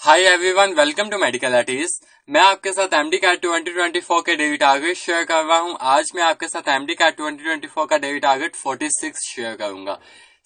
Hi everyone welcome to medical eighties मैं आपके साथ एमडी कैट 2024 के डेली टारगेट शेयर कर रहा हूँ। आज मैं आपके साथ एमडी कैट 2024 का डेली टारगेट 46 शेयर करूँगा।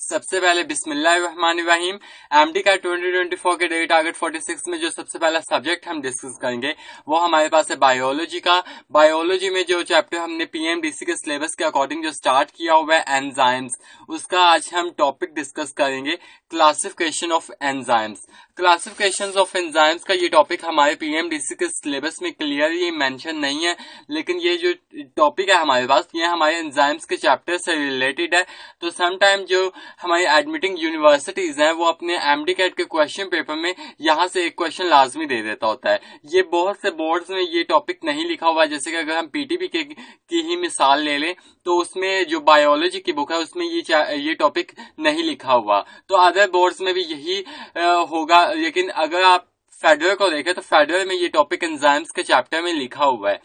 सबसे पहले बिस्मिल्लाहिर्रहमानिर्रहीम। एमडी का 2024 के डेली टारगेट 46 में जो सबसे पहला सब्जेक्ट हम डिस्कस करेंगे, वो हमारे पास है बायोलॉजी का। बायोलॉजी में जो चैप्टर हमने पीएमडीसी के सिलेबस के अकॉर्डिंग जो स्टार्ट किया हुआ है एंजाइम्स उसका आज हम टॉपिक डिस्कस करेंगे classification of enzymes classification of enzymes का ये टॉपिक हमारे पीएमडीसी के सिलेबस में क्लियरली मेंशन नहीं है, लेकिन ये जो टॉपिक है हमारे पास, ये हमारे एंजाइम्स के चैप्टर से रिलेटेड है। तो समटाइम जो हमारी एडमिटिंग यूनिवर्सिटीज हैं, वो अपने एमडी कैट के क्वेश्चन पेपर में यहाँ से एक क्वेश्चन लाजमी दे देता होता है। ये बहुत से बोर्ड्स में ये टॉपिक नहीं लिखा हुआ है, जैसे कि अगर हम पीटीबी के, की ही मिसाल ले लें तो उसमें जो बायोलॉजी की बुक है, उसमें ये ये टॉपिक नहीं लिखा हुआ। तो अदर बोर्ड्स में भी यही होगा, लेकिन अगर आप फेडरल को देखें तो फेडरल में ये टॉपिक एंजाइम्स के चैप्टर में लिखा हुआ है।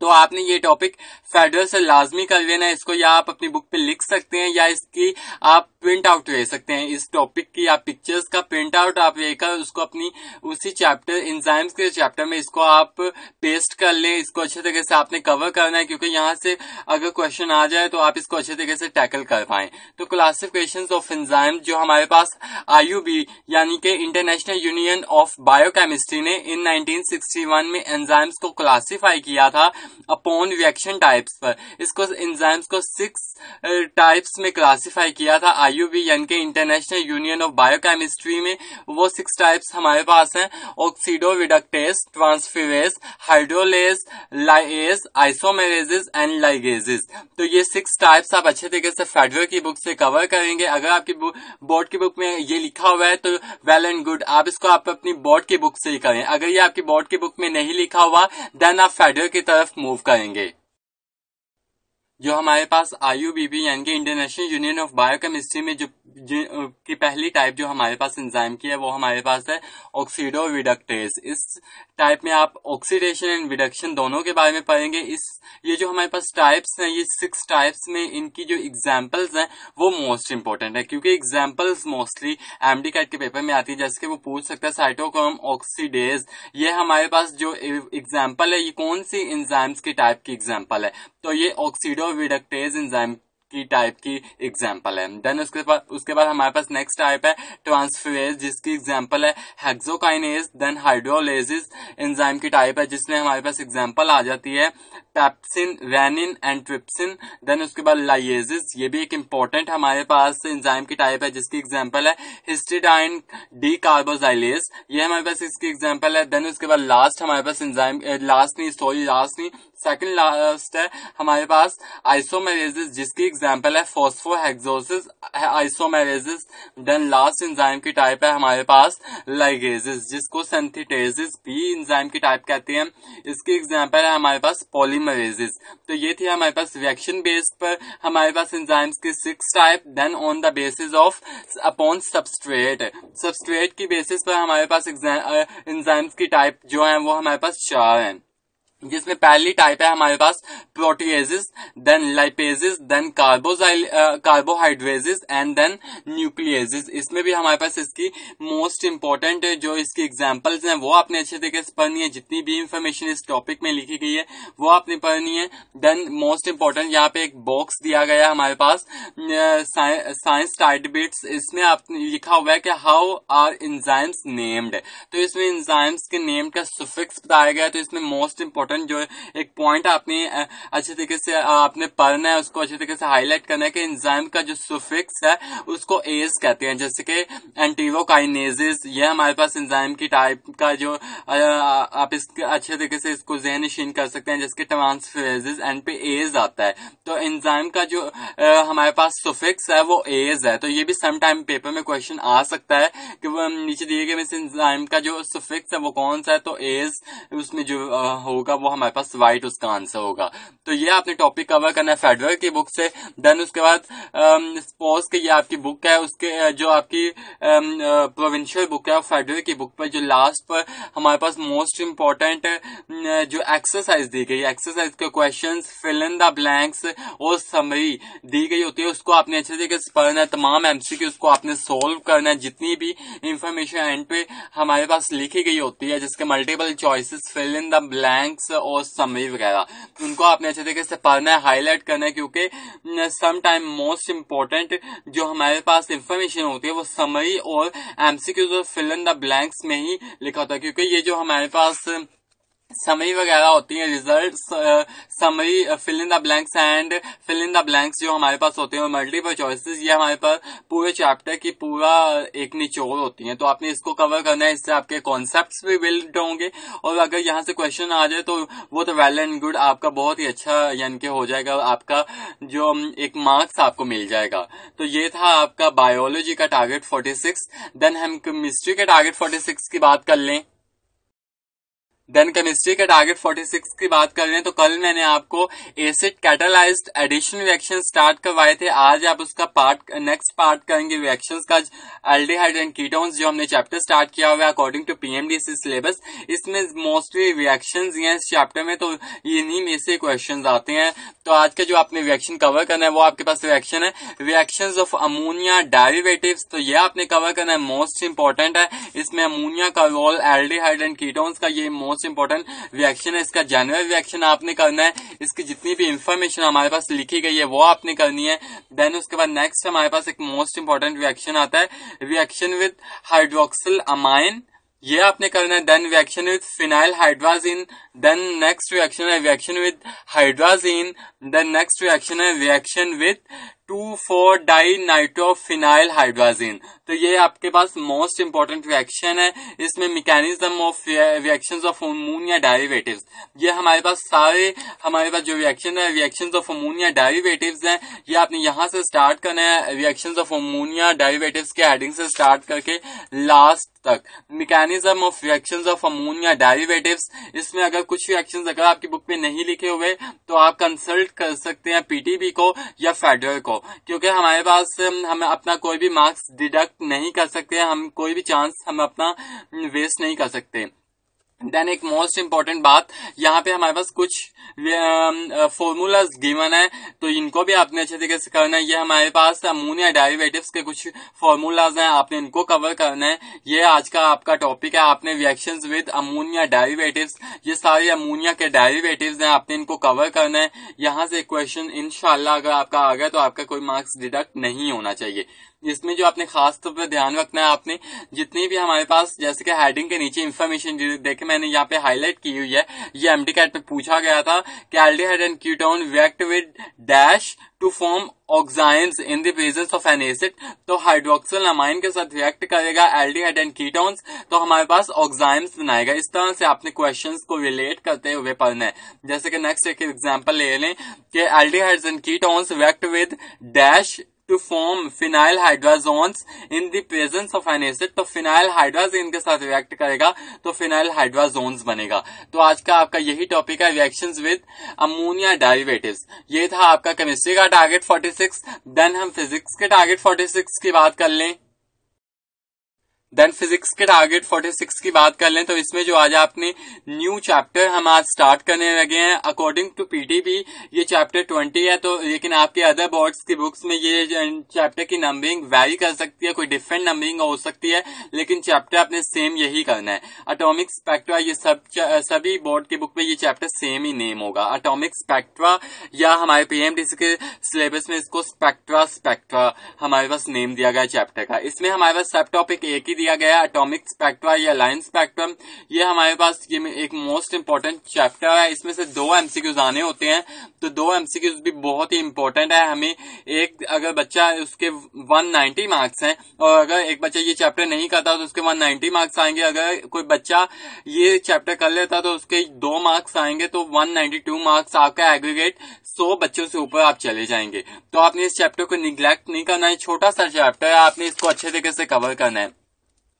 तो आपने ये टॉपिक फेडरल से लाजमी कर लेना है। इसको या आप अपनी बुक पे लिख सकते हैं या इसकी आप प्रिंट आउट ले सकते हैं। इस टॉपिक की आप पिक्चर्स का प्रिंट आउट आप लेकर उसको अपनी, उसी चैप्टर इंजाइम्स के चैप्टर में इसको आप पेस्ट कर लें। इसको अच्छे तरीके से आपने कवर करना है, क्योंकि यहाँ से अगर क्वेश्चन आ जाए तो आप इसको अच्छे तरीके से टैकल कर पाए। तो क्लासिफिकेशन ऑफ़ इंजाइम जो हमारे पास आईयूबी यानी कि इंटरनेशनल यूनियन ऑफ़ बायोकेमिस्ट्री ने इन 1961 में एंजाइम्स को क्लासिफाई किया था अपॉन रिएक्शन टाइप्स पर। इसको इंजाइम्स को सिक्स टाइप्स में क्लासिफाई किया था आईयूबी यानी कि इंटरनेशनल यूनियन ऑफ़ बायोकेमिस्ट्री में वो सिक्स टाइप्स हमारे पास हैं oxidoreductase transferase hydrolase lyase isomerases and ligases तो ये सिक्स टाइप्स आप अच्छे तरीके से फेडरल की बुक से कवर करेंगे। अगर आपकी बोर्ड की बुक में ये लिखा हुआ है तो वेल एंड गुड आप इसको आप अपनी बोर्ड की बुक से ही करें। अगर ये आपकी बोर्ड की बुक में नहीं लिखा हुआ देन आप फेडरल की तरफ़ मूव करेंगे। जो हमारे पास आईयूबीबी यानी कि इंटरनेशनल यूनियन ऑफ़ बायोकेमिस्ट्री में जो की पहली टाइप जो हमारे पास एंजाइम की है, वो हमारे पास है ऑक्सीडो विडक्टेज इस टाइप में आप ऑक्सीडेशन एंड विडक्शन दोनों के बारे में पढ़ेंगे। इस, ये जो हमारे पास टाइप्स हैं, ये सिक्स टाइप्स में इनकी जो एग्जाम्पल्स हैं, वो मोस्ट इंपॉर्टेंट है। क्योंकि एग्जाम्पल्स मोस्टली एमडी कैट के पेपर में आती है, जैसे कि वो पूछ सकता है साइटोक्रोम ऑक्सीडेज ये हमारे पास जो एग्ज़ाम्पल है, ये कौन सी एंजाइम्स की टाइप की एग्ज़ाम्पल है? तो ये ऑक्सीडो विडक्टेज इंजाइम की टाइप की एग्ज़ाम्पल है। देन उसके बाद उसके बाद हमारे पास नेक्स्ट टाइप है ट्रांसफेज जिसकी एग्ज़ाम्पल है हेक्सोकाइनेज देन हाइड्रोलेजिस एंजाइम की टाइप है, जिसमें हमारे पास एग्ज़ाम्पल आ जाती है। Pepsin rennin and trypsin then उसके बाद लाइजेस ये भी एक इंपॉर्टेंट हमारे पास एंजाइम की टाइप है, जिसकी एग्ज़ाम्पल है हिस्टिडाइन डी कार्बोजाइलेस ये हमारे पास इसकी एग्ज़ाम्पल है देन उसके बाद लास्ट हमारे पास एंजाइम लास्ट नहीं सॉरी लास्ट नहीं सेकंड लास्ट है हमारे पास आइसोमेरेजिस जिसकी एग्ज़ाम्पल है phosphohexoses isomerases then last enzyme की टाइप है हमारे पास लाइगेजिस जिसको सेंथिटेजिस भी एंजाइम की टाइप कहते हैं। इसकी एग्ज़ाम्पल है हमारे पास पॉलीमरेजिस तो ये थी हमारे पास रिएक्शन बेस्ड पर, हमारे पास एंजाइम्स के six type then on the basis of upon substrate substrate की बेसिस पर हमारे पास एंजाइम्स की टाइप जो है, वो हमारे पास चार हैं। जिसमें पहली टाइप है हमारे पास proteases then lipases then carboxyl carbohydrases and then nucleases इसमें भी हमारे पास इसकी मोस्ट इंपॉर्टेंट जो इसकी एग्जांपल्स हैं, वो आपने अच्छे तरीके से पढ़नी है। जितनी भी इंफॉर्मेशन इस टॉपिक में लिखी गई है, वो आपने पढ़नी है। देन मोस्ट इंपॉर्टेंट यहाँ पे एक बॉक्स दिया गया है हमारे पास। साइंस टाइडबिट्स इसमें आप, लिखा हुआ है कि हाउ आर इंजाइम्स नेम्ड तो इसमें इंजाइम्स के नेम का सुफिक्स बताया गया तो इसमें मोस्ट इंपॉर्टेंट इम्पोर्टेंट जो एक पॉइंट आपने अच्छे तरीके से आपने पढ़ना है, उसको अच्छे तरीके से हाईलाइट करना है कि इंजाइम का जो सुफिक्स है, उसको एज कहते हैं। जैसे कि एंटीवोकाइनेजिस ये हमारे पास इंजाइम की टाइप का जो आप इसके अच्छे तरीके से इसको जहन नशीन कर सकते हैं, जिसके ट्रांसफेजिस एंड पे एज आता है। तो इंजाइम का जो हमारे पास सुफिक्स है, वो एज है। तो ये भी सम टाइम पेपर में क्वेश्चन आ सकता है कि वो नीचे दिए गए इंजाइम का जो सुफिक्स है, वो कौन सा है? तो एज उसमें जो होगा वो हमारे पास वाइट उसका आंसर होगा। तो ये आपने टॉपिक कवर करना है फेडरल की बुक से। देन उसके बाद स्पोर्ट्स की ये आपकी बुक है, उसके जो आपकी प्रोविंशियल बुक है फेडरल की बुक पर, जो लास्ट पर हमारे पास मोस्ट इंपॉर्टेंट जो एक्सरसाइज दी गई एक्सरसाइज के question fill in the blanks और समरी दी गई होती है। उसको आपने अच्छे तरीके से पढ़ना है, तमाम एमसीक्यू उसको आपने सोल्व करना है। जितनी भी इंफॉर्मेशन एंड पे हमारे पास लिखी गई होती है, जिसके multiple choices fill in the blanks और समरी वगैरह। उनको आपने अच्छे तरीके से पढ़ना है हाईलाइट करना है, क्योंकि सम टाइम मोस्ट इम्पोर्टेंट जो हमारे पास इन्फॉर्मेशन होती है, वो समरी और एमसीक्यूज और फिल इन द ब्लैंक्स में ही लिखा होता है, क्योंकि ये जो हमारे पास समरी वगैरह होती है result summary fill in the blanks and fill in the blanks जो हमारे पास होते हैं मल्टीपल चॉइसेस ये हमारे पास पूरे चैप्टर की पूरा एक निचोड़ होती है। तो आपने इसको कवर करना है, इससे आपके कॉन्सेप्ट भी बिल्ड होंगे। और अगर यहाँ से क्वेश्चन आ जाए तो वो तो वेल एंड गुड आपका बहुत ही अच्छा यानी कि हो जाएगा, आपका जो एक मार्क्स आपको मिल जाएगा। तो ये था आपका बायोलॉजी का टारगेट फोर्टी देन हम केमिस्ट्री के टारगेट फोर्टी की बात कर लें। देन केमिस्ट्री के टारगेट 46 की बात कर रहे हैं तो कल मैंने आपको acid catalyzed addition reaction start करवाए थे। आज आप उसका पार्ट नेक्स्ट पार्ट करेंगे रिएक्शन का एल्डिहाइड एंड कीटोन्स जो हमने चैप्टर स्टार्ट किया हुआ है अकॉर्डिंग टू पीएमडीसी सिलेबस इसमें मोस्टली रिएक्शन हैं इस चैप्टर में तो इन्हीं में से क्वेश्चन आते हैं। तो आज का जो आपने रिएक्शन कवर करना है, वो आपके पास रिएक्शन है। रिएक्शन ऑफ़ अमोनिया डेरिवेटिव तो ये आपने कवर करना है मोस्ट इंपॉर्टेंट है। इसमें अमोनिया का रोल एल्डिहाइड एंड कीटोन्स का, ये मोस्ट मोस्ट इंपॉर्टेंट रिएक्शन है, इसका जनरल रिएक्शन आपने करना है। इसकी जितनी भी इंफॉर्मेशन हमारे पास लिखी गई है, वो आपने करनी है। देन उसके बाद नेक्स्ट हमारे पास एक मोस्ट इम्पोर्टेंट रिएक्शन आता है। रिएक्शन विद हाइड्रोक्सिल अमाइन ये आपने करना है। Then reaction with phenyl hydrazine then next reaction है reaction with hydrazine then next reaction है reaction with two, four, di nitrophenyl hydrazine. तो ये आपके पास मोस्ट इंपॉर्टेंट रिएक्शन है। इसमें mechanism of reaction of ammonia derivative ये हमारे पास सारे, हमारे पास जो रिएक्शन है रिएक्शन ऑफ़ अमोनिया डायरेवेटिव है। ये आपने यहाँ से स्टार्ट करना है रिएक्शन ऑफ़ अमोनिया डायरेवेटिव के हेडिंग से स्टार्ट करके लास्ट तक। Mechanism of reaction of ammonia derivative इसमें अगर कुछ रिएक्शन अगर आपकी बुक में नहीं लिखे हुए तो आप कंसल्ट कर सकते हैं पीटीबी को या फेडरल को। क्योंकि हमारे पास, हम अपना कोई भी मार्क्स डिडक्ट नहीं कर सकते, हम कोई भी चांस हम अपना वेस्ट नहीं कर सकते। देन एक मोस्ट इंपॉर्टेंट बात, यहाँ पे हमारे पास कुछ फॉर्मूलाज गिवन है तो इनको भी आपने अच्छे तरीके से करना है। ये हमारे पास अमोनिया डेरिवेटिव्स के कुछ फॉर्मूलाज हैं, आपने इनको कवर करना है। ये आज का आपका टॉपिक है, आपने रिएक्शन विद अमोनिया डेरिवेटिव्स ये सारे अमोनिया के डेरिवेटिव्स हैं, आपने इनको कवर करना है। यहाँ से क्वेश्चन इनशाला अगर आपका आ गया तो आपका कोई मार्क्स डिडक्ट नहीं होना चाहिए। इसमें जो आपने खास तौर पर ध्यान रखना है, आपने जितनी भी हमारे पास, जैसे कि हेडिंग के नीचे इन्फॉर्मेशन देखे मैंने यहाँ पे हाईलाइट की हुई है। ये एमटी कैट में पूछा गया था कि aldehyde and ketone react with dash to form oximes in the presence of an acid तो हाइड्रोक्सिल अमाइन के साथ रिएक्ट करेगा एल्डिहाइड एंड कीटोन्स तो हमारे पास ऑक्साइंस बनाएगा। इस तरह से आपने क्वेश्चंस को रिलेट करते हुए पढ़ना है। जैसे कि नेक्स्ट एक एग्जांपल ले लें कि aldehydes and ketones react with dash to form phenyl hydrazones in the presence of an acid तो फिनाइल हाइड्राज इनके साथ रिएक्ट करेगा तो फिनाइल हाइड्राजोन्स बनेगा। तो आज का आपका यही टॉपिक है रिएक्शन विद अमोनिया डेरिवेटिव्स ये था आपका केमिस्ट्री का टारगेट 46 देन हम फिजिक्स के टारगेट 46 की बात कर लें। देन फिजिक्स के टारगेट 46 की बात कर लें तो इसमें जो आज आपने न्यू चैप्टर हम आज स्टार्ट करने लगे हैं। According to P T B ये चैप्टर 20 है तो लेकिन आपके अदर बोर्ड्स की बुक्स में ये चैप्टर की नंबरिंग वेरी कर सकती है, कोई डिफरेंट नंबरिंग हो सकती है, लेकिन चैप्टर आपने सेम यही करना है। अटोमिक स्पेक्ट्रा ये सब सभी बोर्ड की बुक में ये चैप्टर सेम ही नेम होगा। अटोमिक स्पेक्ट्रा या हमारे पीएमडीसी के सिलेबस में इसको स्पेक्ट्रा स्पेक्ट्रा हमारे पास नेम दिया गया चैप्टर का। इसमें हमारे पास सब टॉपिक एक ही दिया गया एटॉमिक स्पेक्ट्रा या लाइन स्पेक्ट्रम ये हमारे पास ये एक मोस्ट इम्पोर्टेंट चैप्टर है। इसमें से दो एमसीक्यूज आने होते हैं। तो दो एमसीक्यूज भी बहुत ही इम्पोर्टेंट है। हमें एक, अगर बच्चा उसके 190 मार्क्स हैं, और अगर एक बच्चा ये चैप्टर नहीं करता तो उसके 190 मार्क्स आएँगे। अगर कोई बच्चा ये चैप्टर कर लेता तो उसके दो मार्क्स आएँगे तो 192 मार्क्स आपका एग्रीगेट 100 बच्चों से ऊपर आप चले जाएँगे। तो आपने इस चैप्टर को निग्लेक्ट नहीं करना है। छोटा सा चैप्टर है। आपने इसको अच्छे तरीके से कवर करना है।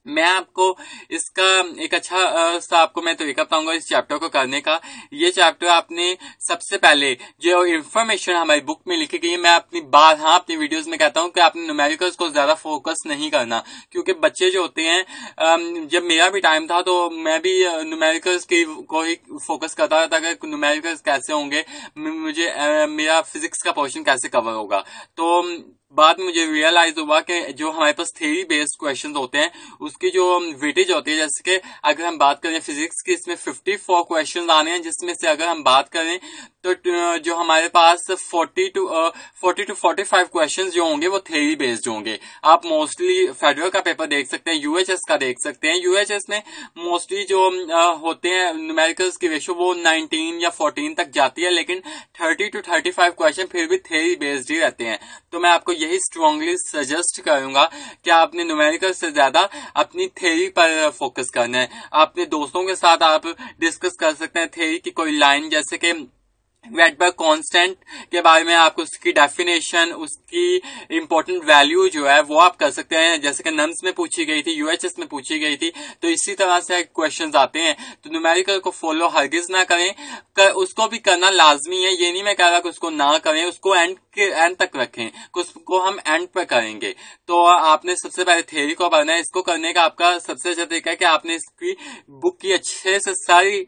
मैं आपको इसका एक अच्छा सा आपको मैं तरीका बताऊँगा इस चैप्टर को करने का। ये चैप्टर आपने सबसे पहले जो इन्फॉर्मेशन हमारी बुक में लिखी गई है, मैं अपनी बात हाँ अपनी वीडियोस में कहता हूँ कि आपने न्यूमेरिकल्स को ज़्यादा फोकस नहीं करना, क्योंकि बच्चे जो होते हैं जब मेरा भी टाइम था तो मैं भी न्यूमेरिकल्स की को ही फोकस करता था कि न्यूमेरिकल्स कैसे होंगे मुझे मेरा फिजिक्स का पोर्शन कैसे कवर होगा। तो बाद में मुझे रियलाइज़ हुआ कि जो हमारे पास थेरी बेस्ड क्वेश्चन होते हैं उसकी जो वेटेज होती है जैसे कि अगर हम बात करें फिजिक्स की इसमें 54 क्वेश्चन आने हैं जिसमें से अगर हम बात करें तो जो हमारे पास 40 टू 40 टू 45 क्वेश्चन जो होंगे वो थेरी बेस्ड होंगे। आप मोस्टली फेडरल का पेपर देख सकते हैं यूएचएस का देख सकते हैं। यूएचएस में मोस्टली जो uh, होते हैं न्यूमेरिकल्स की रेशो वो 19 या 14 तक जाती है लेकिन 30 टू 35 क्वेश्चन फिर भी थेरी बेस्ड ही रहते हैं। तो मैं आपको यही स्ट्रांगली सजेस्ट करूँगा कि आपने न्यूमेरिकल से ज़्यादा अपनी थेरी पर फोकस करना है। अपने दोस्तों के साथ आप डिस्कस कर सकते हैं थेरी की कोई लाइन जैसे कि वेटबर्ग कांस्टेंट के बारे में आपको उसकी डेफिनेशन उसकी इम्पोर्टेंट वैल्यू जो है वो आप कर सकते हैं। जैसे कि नम्स में पूछी गई थी यूएचएस में पूछी गई थी तो इसी तरह से क्वेश्चन आते हैं। तो न्यूमेरिकल को फॉलो हरगिज ना करें। कर, उसको भी करना लाजमी है। ये नहीं मैं कह रहा कि उसको ना करें उसको एंड के एंड तक रखें। उसको हम एंड पर करेंगे। तो आपने सबसे पहले थेरी को पढ़ना है। इसको करने का आपका सबसे अच्छा तरीका है कि आपने इसकी बुक की अच्छे से सारी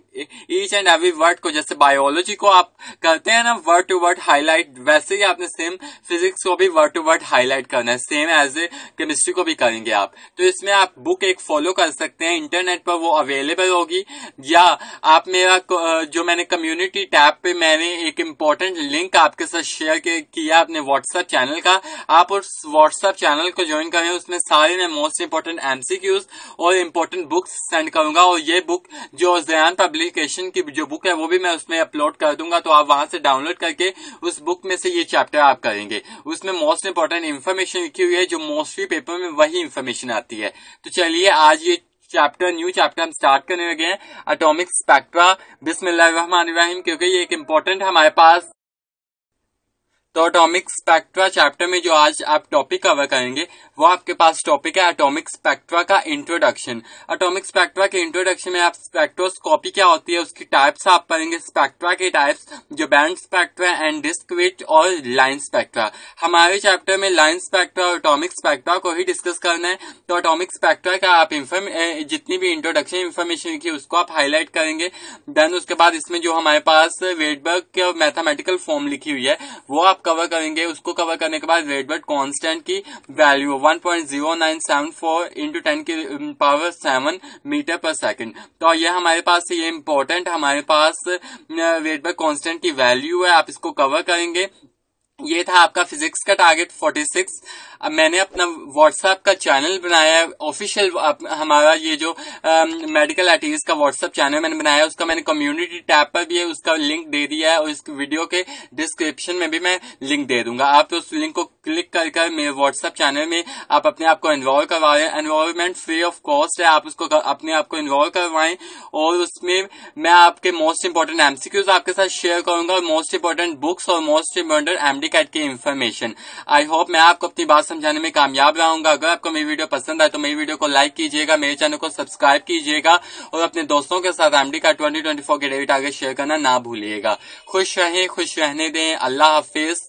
ईच एंड एवरी वर्ड को जैसे बायोलॉजी को आप करते हैं ना वर्ड टू वर्ड हाईलाइट वैसे ही आपने सेम फिजिक्स को भी वर्ड टू वर्ड हाईलाइट करना है। सेम एज ए केमिस्ट्री को भी करेंगे आप। तो इसमें आप बुक एक फॉलो कर सकते हैं। इंटरनेट पर वो अवेलेबल होगी। या आप मेरा जो मैंने कम्युनिटी टैब पे मैंने एक इम्पोर्टेंट लिंक आपके साथ शेयर किया अपने व्हाट्सएप चैनल का। आप उस व्हाट्सएप चैनल को ज्वाइन करें। उसमें सारे मैं मोस्ट इंपोर्टेंट एमसीक्यूज और इम्पोर्टेंट बुक्स सेंड करूँगा। और ये बुक जो जयान पब्लिकेशन की जो बुक है, वो भी मैं उसमें अपलोड कर दूँगा। तो आप वहाँ से डाउनलोड करके उस बुक में से ये चैप्टर आप करेंगे। उसमें मोस्ट इम्पोर्टेंट इन्फॉर्मेशन लिखी हुई है, जो मोस्टली पेपर में वही इन्फॉर्मेशन आती है। तो चलिए, आज ये चैप्टर, न्यू चैप्टर हम स्टार्ट करने लगे हैं अटोमिक स्पेक्ट्रा बिस्मिल्लाहिर्रहमानिर्रहीम, क्योंकि ये एक इम्पोर्टेंट हमारे पास तो अटोमिक स्पेक्ट्रा चैप्टर में जो आज आप टॉपिक कवर करेंगे, वो आपके पास टॉपिक है एटॉमिक स्पेक्ट्रा का इंट्रोडक्शन एटॉमिक स्पेक्ट्रा के इंट्रोडक्शन में आप स्पेक्ट्रोस्कोपी क्या होती है, उसकी टाइप्स आप पढ़ेंगे स्पेक्ट्रा के टाइप्स जो band spectra and disc discrete और लाइन स्पेक्ट्रा हमारे चैप्टर में लाइन स्पेक्ट्रा और अटोमिक स्पेक्ट्रा को ही डिस्कस करना है तो अटोमिक स्पेक्ट्रा का आप जितनी भी इंट्रोडक्शन इन्फॉर्मेशन लिखी उसको आप हाईलाइट करेंगे. देन उसके बाद इसमें जो हमारे पास वेटबर्ग के मैथमेटिकल फॉर्म लिखी हुई है, वो आप कवर करेंगे, उसको कवर करने के बाद रेडबर्ड कांस्टेंट की वैल्यू 1.0974 इंटू टेन की पावर सेवन मीटर पर सेकंड तो ये हमारे पास ये इम्पोर्टेंट हमारे पास रेडबर्ड कांस्टेंट की वैल्यू है, आप इसको कवर करेंगे। ये था आपका फिजिक्स का टारगेट 46 अब मैंने अपना व्हाट्सएप का चैनल बनाया है ऑफिशियल हमारा ये जो मेडिकल एटीज का व्हाट्सएप चैनल मैंने बनाया है, उसका मैंने कम्युनिटी टैब पर भी है, उसका लिंक दे दिया है, और इस वीडियो के डिस्क्रिप्शन में भी मैं लिंक दे दूँगा। आप उस लिंक को क्लिक कर कर मेरे व्हाट्सएप चैनल में आप अपने आप को इन्वॉल्व करवा रहे हैं एनवायरमेंट फ्री ऑफ़ कॉस्ट है, आप उसको अपने आप को इन्वॉल्व करवाएँ, और उसमें मैं आपके मोस्ट इंपॉर्टेंट एमसीक्यूज आपके साथ शेयर करूँगा, और मोस्ट इंपॉर्टेंट बुक्स और मोस्ट इंपॉर्टेंट एमडी कैट की इन्फॉर्मेशन आई होप मैं आपको अपनी बात समझाने में कामयाब रहूँगा। अगर आपको मेरी वीडियो पसंद आए तो मेरी वीडियो को लाइक कीजिएगा, मेरे चैनल को सब्सक्राइब कीजिएगा और अपने दोस्तों के साथ एमडी का ट्वेंटी के डेविट आगे शेयर करना ना भूलिएगा। खुश रहें, खुश रहने दें। अल्लाह हाफिज।